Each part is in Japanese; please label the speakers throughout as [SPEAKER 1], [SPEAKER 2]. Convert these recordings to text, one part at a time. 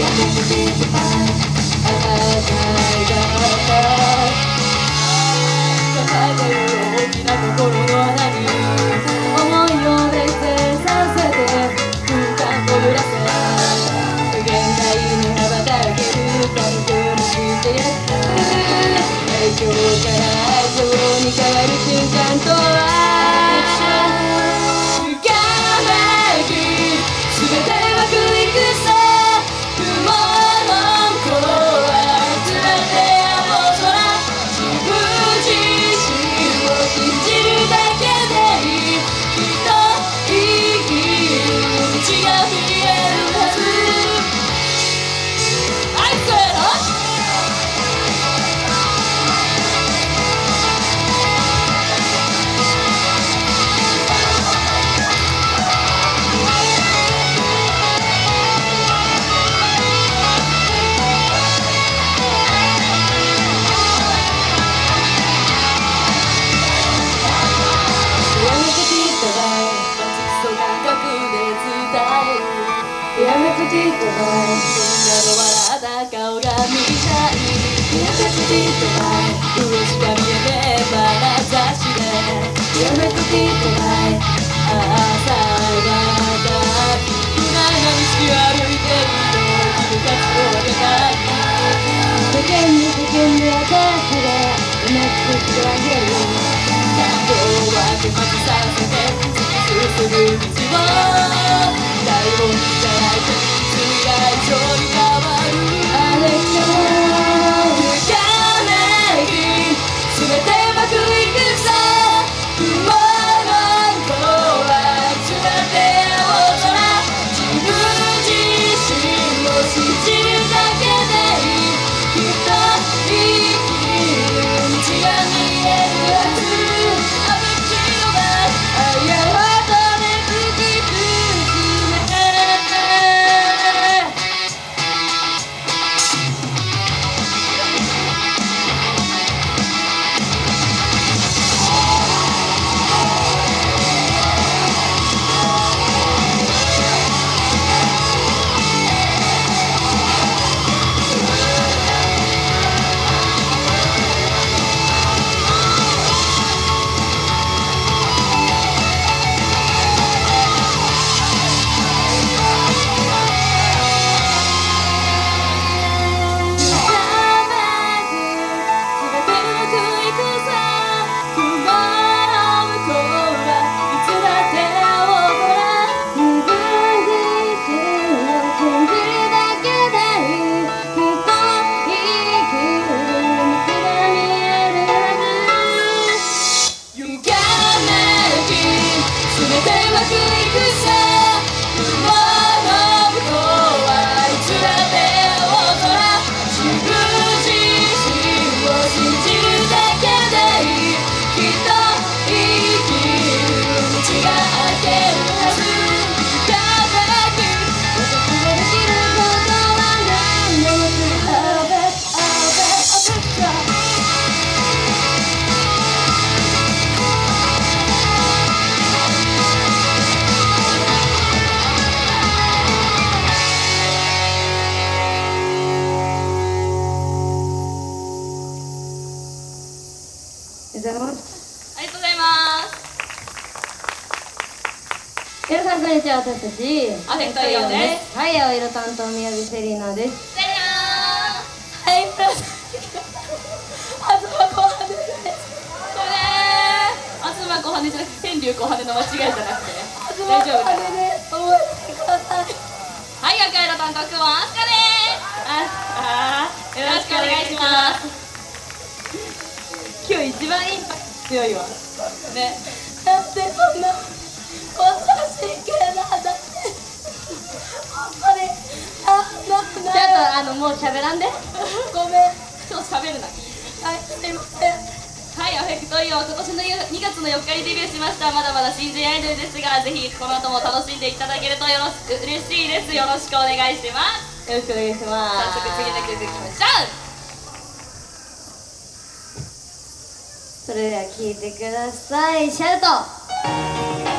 [SPEAKER 1] Thank you. るやめてきたわみんなの笑った顔が見たい。やめてきたわ上しか見えねえ眼差しでやめてきたわ朝がだない。の道を歩い。てると気がつを上げたい。世間に世間で私がうまくしてあげる感動は手巻きさせて進む道を誰も実が皆さんこんにちは私たち
[SPEAKER 2] アフェクトイオンです
[SPEAKER 1] はい青色担当宮城セリーナです。
[SPEAKER 2] セリナー。はいプラス。東小羽ですこれ東小羽じゃなくて天竜小羽の間違いじゃなくて大丈夫かな
[SPEAKER 1] です。覚えてください
[SPEAKER 2] はい赤色担当くもあすかですよろしくお願いします
[SPEAKER 1] 今日一番インパクト強いわ
[SPEAKER 2] ね
[SPEAKER 1] だってそんなあなんだちょっとあのもう喋らんでごめんは
[SPEAKER 2] ちょっと喋るな。
[SPEAKER 1] いすいません
[SPEAKER 2] はい、アフェクトイオンは今年の2月の4日にデビューしました。まだまだ新人アイドルですが、ぜひこの後も楽しんでいただけるとよろしく嬉しいです。よろしくお願いします。
[SPEAKER 1] よろしくお願いしま
[SPEAKER 2] 早
[SPEAKER 1] す
[SPEAKER 2] 速次の曲いきましょ
[SPEAKER 1] それでは聴いてくださいシャルト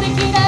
[SPEAKER 1] I'm not afraid.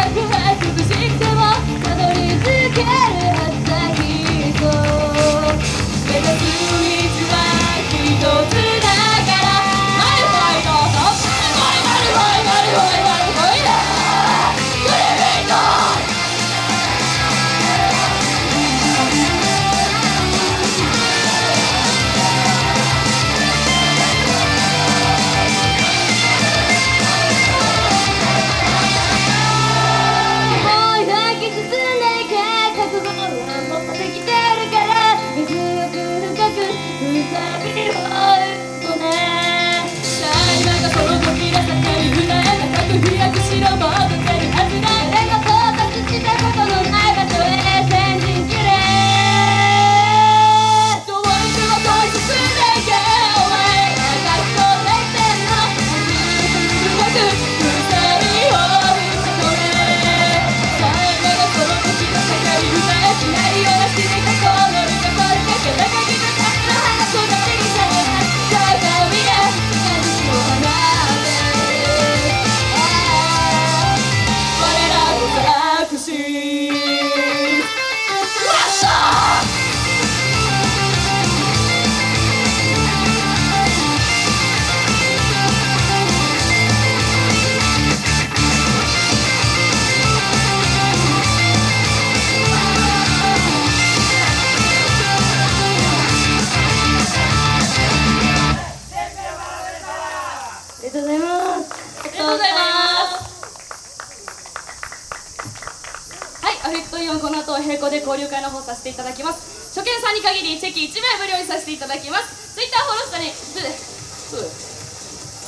[SPEAKER 1] 交流会の方させていただきます。初見さんに限りチェキ1枚無料にさせていただきます。ツイッターフォローしたにツ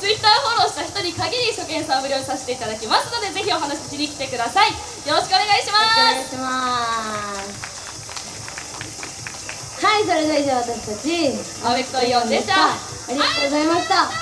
[SPEAKER 1] イッターフォローした人に限り初見さん無料にさせていただきます。のでぜひお話しに来てください。よろしくお願いします。
[SPEAKER 2] はいそれでは以上私たち
[SPEAKER 1] アベクトイオンでした。
[SPEAKER 2] ありがとうございました。